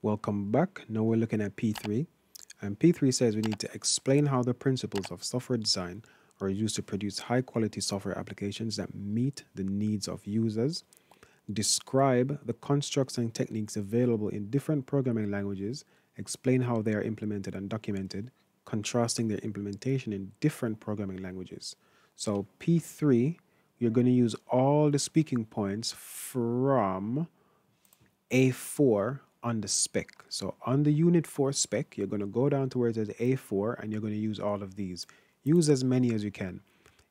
Welcome back. Now we're looking at P3. And P3 says we need to explain how the principles of software design are used to produce high quality software applications that meet the needs of users. Describe the constructs and techniques available in different programming languages. Explain how they are implemented and documented, contrasting their implementation in different programming languages. So, P3, you're going to use all the speaking points from A4 on the spec. So on the unit 4 spec, you're going to go down to where it says A4 and you're going to use all of these. Use as many as you can.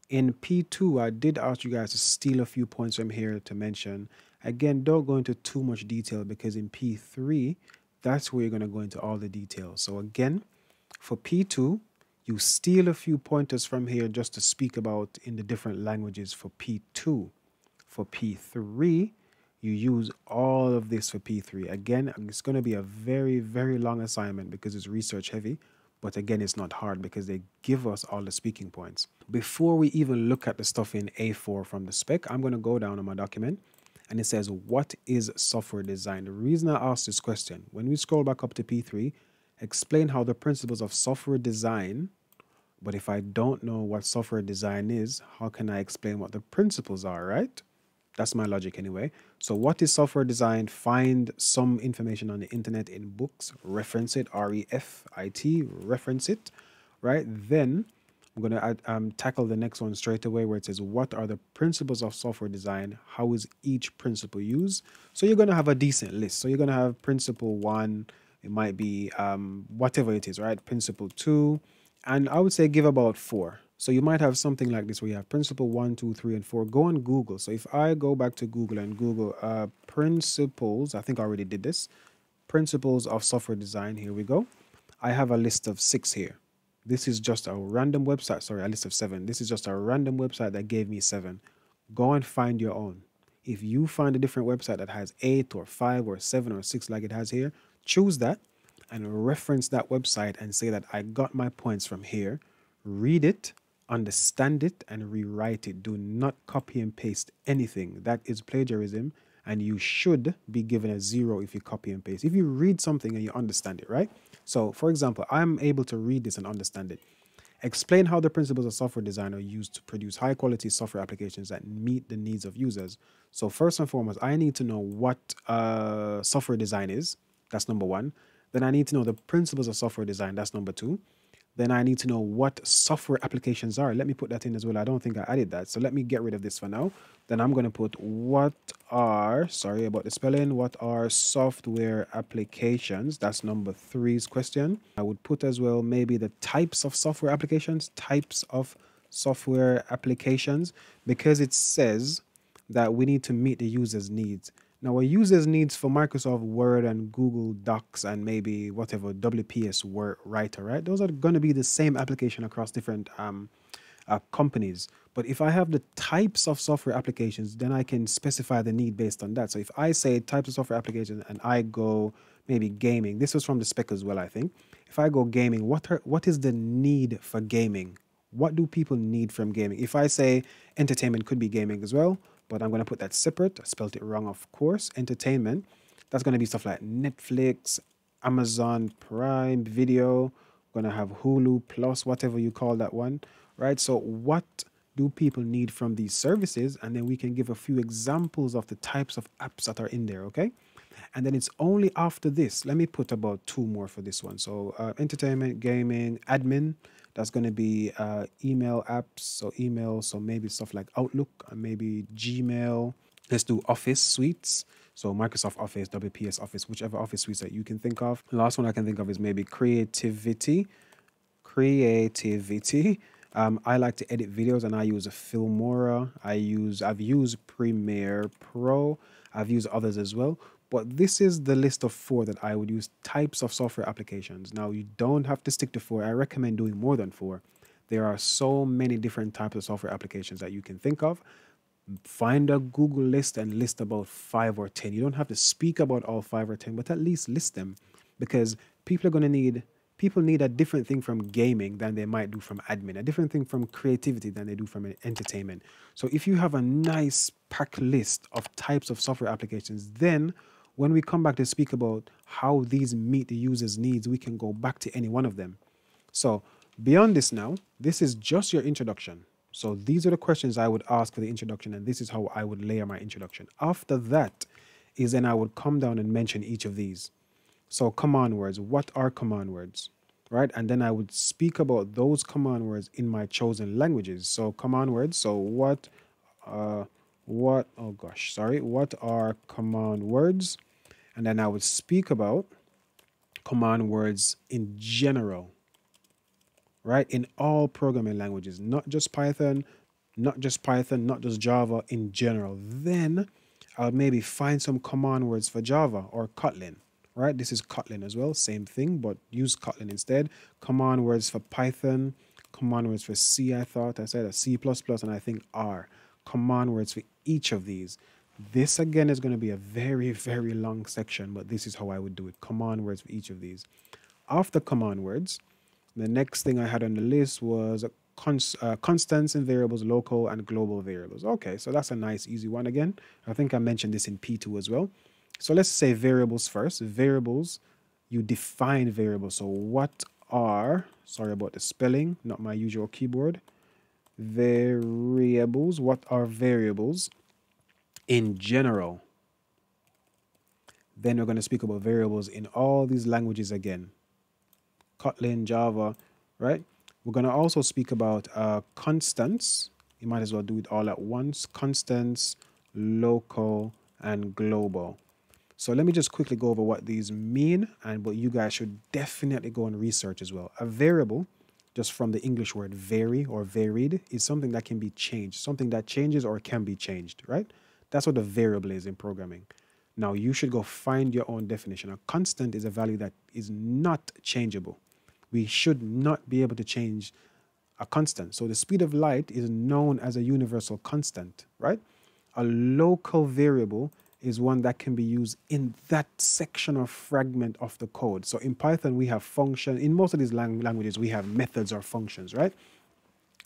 In P2, I did ask you guys to steal a few points from here to mention. Again, don't go into too much detail because in P3, that's where you're going to go into all the details. So again, for P2, you steal a few pointers from here just to speak about in the different languages for P2. For P3, you use all of this for P3. Again, it's going to be a very, very long assignment because it's research heavy. But again, it's not hard because they give us all the speaking points. Before we even look at the stuff in A4 from the spec, I'm going to go down on my document and it says, What is software design? The reason I asked this question, when we scroll back up to P3, explain how the principles of software design. But if I don't know what software design is, how can I explain what the principles are, right? That's my logic anyway. So what is software design? Find some information on the internet in books, reference it, R-E-F-I-T, reference it, right? Then I'm going to um, tackle the next one straight away where it says, what are the principles of software design? How is each principle used? So you're going to have a decent list. So you're going to have principle one, it might be um, whatever it is, right? Principle two, and I would say give about four, so you might have something like this where you have principle one, two, three, and four. Go on Google. So if I go back to Google and Google uh, principles, I think I already did this. Principles of software design. Here we go. I have a list of six here. This is just a random website. Sorry, a list of seven. This is just a random website that gave me seven. Go and find your own. If you find a different website that has eight or five or seven or six like it has here, choose that and reference that website and say that I got my points from here. Read it understand it and rewrite it. Do not copy and paste anything. That is plagiarism, and you should be given a zero if you copy and paste. If you read something and you understand it, right? So, for example, I'm able to read this and understand it. Explain how the principles of software design are used to produce high quality software applications that meet the needs of users. So, first and foremost, I need to know what uh, software design is. That's number one. Then I need to know the principles of software design. That's number two then I need to know what software applications are. Let me put that in as well. I don't think I added that. So let me get rid of this for now. Then I'm going to put what are, sorry about the spelling, what are software applications? That's number three's question. I would put as well maybe the types of software applications, types of software applications, because it says that we need to meet the user's needs. Now, a user's needs for Microsoft Word and Google Docs and maybe whatever WPS Word Writer, right? Those are going to be the same application across different um, uh, companies. But if I have the types of software applications, then I can specify the need based on that. So if I say types of software applications and I go maybe gaming, this was from the spec as well, I think. If I go gaming, what are, what is the need for gaming? What do people need from gaming? If I say entertainment could be gaming as well, but I'm going to put that separate. I spelled it wrong, of course. Entertainment. That's going to be stuff like Netflix, Amazon Prime Video. Going to have Hulu Plus, whatever you call that one, right? So what do people need from these services? And then we can give a few examples of the types of apps that are in there, okay? And then it's only after this. Let me put about two more for this one. So uh, entertainment, gaming, admin. That's going to be uh, email apps, or email, so maybe stuff like Outlook, and maybe Gmail. Let's do Office suites. So Microsoft Office, WPS Office, whichever Office suites that you can think of. Last one I can think of is maybe creativity. Creativity. Um, I like to edit videos and I use a Filmora. I use I've used Premiere Pro. I've used others as well. But this is the list of four that I would use types of software applications. Now, you don't have to stick to four. I recommend doing more than four. There are so many different types of software applications that you can think of. Find a Google list and list about five or 10. You don't have to speak about all five or 10, but at least list them because people are going to need people need a different thing from gaming than they might do from admin, a different thing from creativity than they do from entertainment. So if you have a nice pack list of types of software applications, then when we come back to speak about how these meet the user's needs, we can go back to any one of them. So beyond this now, this is just your introduction. So these are the questions I would ask for the introduction, and this is how I would layer my introduction. After that is then I would come down and mention each of these. So command words, what are command words? Right? And then I would speak about those command words in my chosen languages. So command words, so what uh what oh gosh, sorry, what are command words? And then I would speak about command words in general. Right? In all programming languages, not just Python, not just Python, not just Java in general. Then I would maybe find some command words for Java or Kotlin right? This is Kotlin as well, same thing, but use Kotlin instead. Command words for Python, command words for C, I thought I said a C++, and I think R. Command words for each of these. This again is going to be a very, very long section, but this is how I would do it. Command words for each of these. After command words, the next thing I had on the list was uh, constants and variables, local and global variables. Okay, so that's a nice, easy one again. I think I mentioned this in P2 as well. So let's say variables first. Variables, you define variables. So what are, sorry about the spelling, not my usual keyboard. Variables, what are variables in general? Then we're going to speak about variables in all these languages again. Kotlin, Java, right? We're going to also speak about uh, constants. You might as well do it all at once. Constants, local, and global. So let me just quickly go over what these mean and what you guys should definitely go and research as well. A variable, just from the English word vary or varied, is something that can be changed, something that changes or can be changed, right? That's what a variable is in programming. Now you should go find your own definition. A constant is a value that is not changeable. We should not be able to change a constant. So the speed of light is known as a universal constant, right? A local variable is one that can be used in that section or fragment of the code. So in Python, we have function. In most of these lang languages, we have methods or functions, right?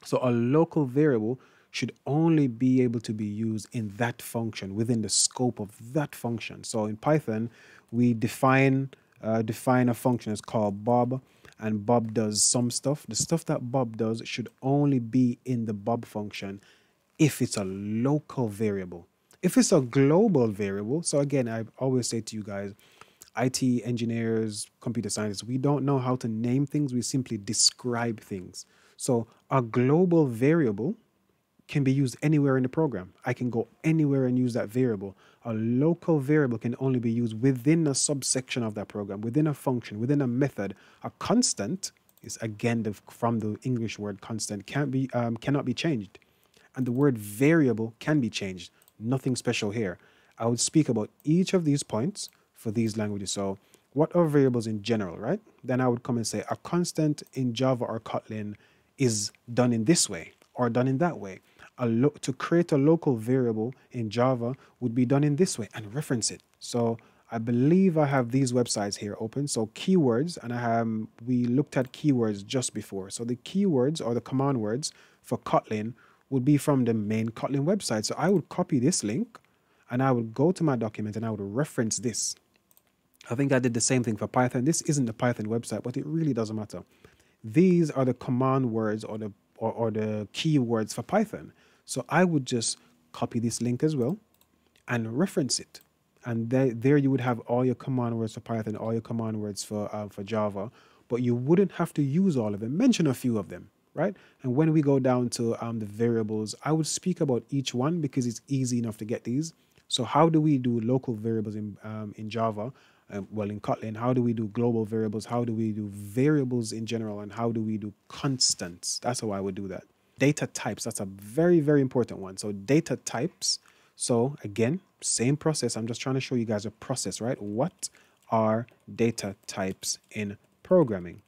So a local variable should only be able to be used in that function within the scope of that function. So in Python, we define uh, define a function as called Bob, and Bob does some stuff. The stuff that Bob does should only be in the Bob function if it's a local variable. If it's a global variable, so again, I always say to you guys, IT engineers, computer scientists, we don't know how to name things, we simply describe things. So a global variable can be used anywhere in the program. I can go anywhere and use that variable. A local variable can only be used within a subsection of that program, within a function, within a method. A constant is again the, from the English word constant can't be um, cannot be changed, and the word variable can be changed nothing special here. I would speak about each of these points for these languages. So what are variables in general, right? Then I would come and say a constant in Java or Kotlin is done in this way or done in that way. To create a local variable in Java would be done in this way and reference it. So I believe I have these websites here open. So keywords, and I have we looked at keywords just before. So the keywords or the command words for Kotlin would be from the main Kotlin website. So I would copy this link and I would go to my document and I would reference this. I think I did the same thing for Python. This isn't the Python website, but it really doesn't matter. These are the command words or the or, or the keywords for Python. So I would just copy this link as well and reference it. And there, there you would have all your command words for Python, all your command words for uh, for Java, but you wouldn't have to use all of them. Mention a few of them right? And when we go down to um, the variables, I would speak about each one because it's easy enough to get these. So how do we do local variables in, um, in Java? Um, well, in Kotlin, how do we do global variables? How do we do variables in general? And how do we do constants? That's how I would do that. Data types, that's a very, very important one. So data types. So again, same process. I'm just trying to show you guys a process, right? What are data types in programming,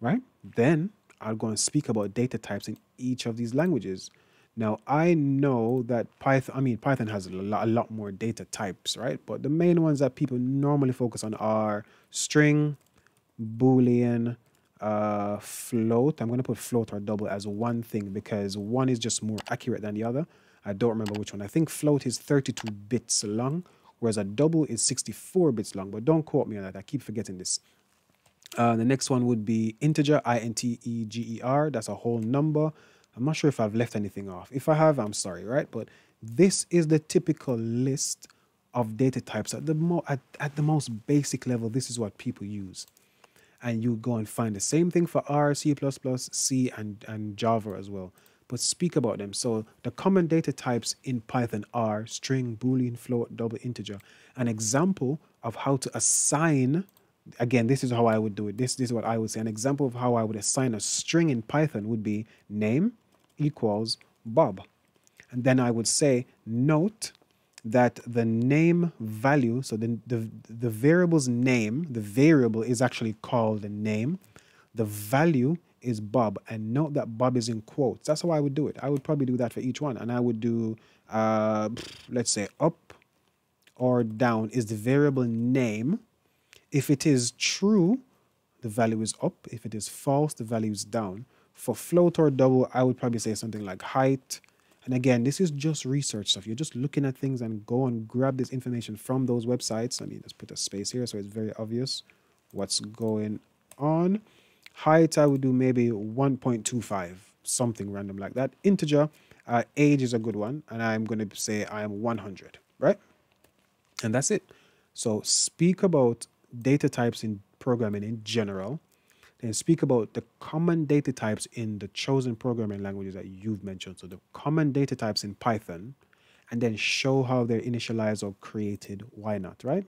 right? Then I'll go and speak about data types in each of these languages. Now, I know that Python, I mean, Python has a lot, a lot more data types, right? But the main ones that people normally focus on are string, boolean uh, float. I'm going to put float or double as one thing because one is just more accurate than the other. I don't remember which one. I think float is 32 bits long, whereas a double is 64 bits long. But don't quote me on that. I keep forgetting this. Uh, the next one would be integer, I-N-T-E-G-E-R. That's a whole number. I'm not sure if I've left anything off. If I have, I'm sorry, right? But this is the typical list of data types at the mo at, at the most basic level. This is what people use. And you go and find the same thing for R, C++, C, and, and Java as well. But speak about them. So the common data types in Python are string, boolean, float, double integer. An example of how to assign again, this is how I would do it. This, this is what I would say. An example of how I would assign a string in Python would be name equals Bob. And then I would say note that the name value, so the, the, the variable's name, the variable is actually called the name. The value is Bob and note that Bob is in quotes. That's how I would do it. I would probably do that for each one. And I would do, uh, let's say up or down is the variable name. If it is true, the value is up. If it is false, the value is down. For float or double, I would probably say something like height. And again, this is just research stuff. You're just looking at things and go and grab this information from those websites. Let me just put a space here so it's very obvious what's going on. Height, I would do maybe 1.25, something random like that. Integer, uh, age is a good one. And I'm going to say I am 100, right? And that's it. So speak about data types in programming in general and speak about the common data types in the chosen programming languages that you've mentioned. So the common data types in Python, and then show how they're initialized or created. Why not, right?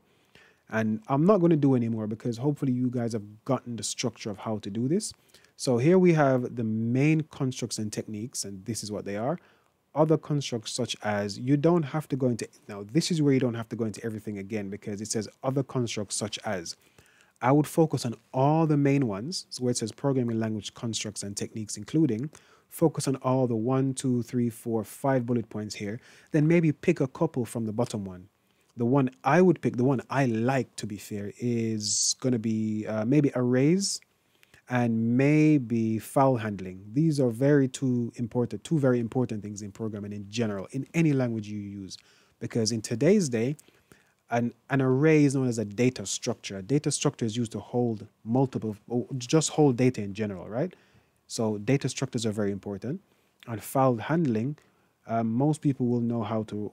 And I'm not going to do anymore because hopefully you guys have gotten the structure of how to do this. So here we have the main constructs and techniques, and this is what they are. Other constructs such as you don't have to go into, now this is where you don't have to go into everything again because it says other constructs such as I would focus on all the main ones, so where it says programming language constructs and techniques, including focus on all the one, two, three, four, five bullet points here. Then maybe pick a couple from the bottom one. The one I would pick, the one I like to be fair, is going to be uh, maybe arrays and maybe file handling. These are very two important, two very important things in programming in general, in any language you use. Because in today's day, an, an array is known as a data structure. A data structure is used to hold multiple, just hold data in general, right? So data structures are very important. And file handling, um, most people will know how to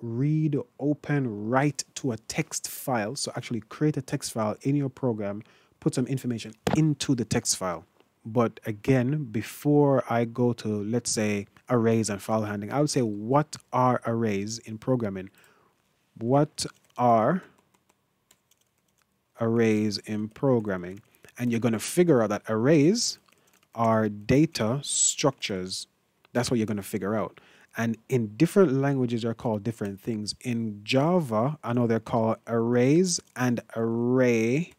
read, open, write to a text file. So actually create a text file in your program, put some information into the text file. But again, before I go to, let's say, arrays and file handling, I would say, what are arrays in programming? What are arrays in programming. And you're going to figure out that arrays are data structures. That's what you're going to figure out. And in different languages, they're called different things. In Java, I know they're called arrays and array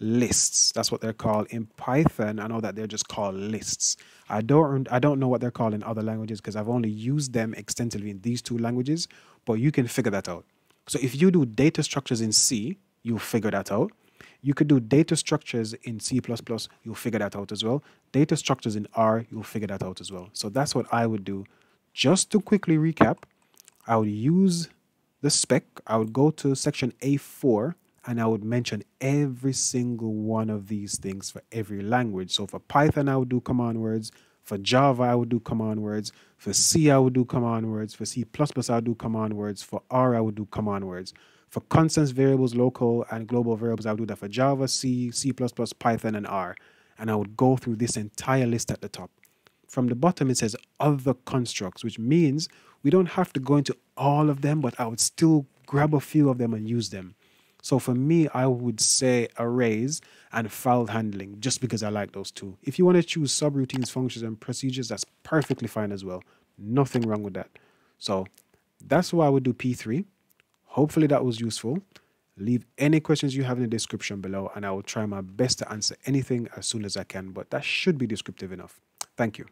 lists. That's what they're called. In Python, I know that they're just called lists. I don't I don't know what they're called in other languages because I've only used them extensively in these two languages, but you can figure that out. So if you do data structures in C, you'll figure that out. You could do data structures in C++, you'll figure that out as well. Data structures in R, you'll figure that out as well. So that's what I would do. Just to quickly recap, I would use the spec, I would go to section A4 and I would mention every single one of these things for every language. So for Python, I would do command words. For Java, I would do command words. For C, I would do command words. For C++, I would do command words. For R, I would do command words. For constants, variables, local, and global variables, I would do that for Java, C, C++, Python, and R. And I would go through this entire list at the top. From the bottom, it says other constructs, which means we don't have to go into all of them, but I would still grab a few of them and use them. So for me, I would say arrays and file handling just because I like those two. If you want to choose subroutines, functions, and procedures, that's perfectly fine as well. Nothing wrong with that. So that's why I would do P3. Hopefully that was useful. Leave any questions you have in the description below and I will try my best to answer anything as soon as I can, but that should be descriptive enough. Thank you.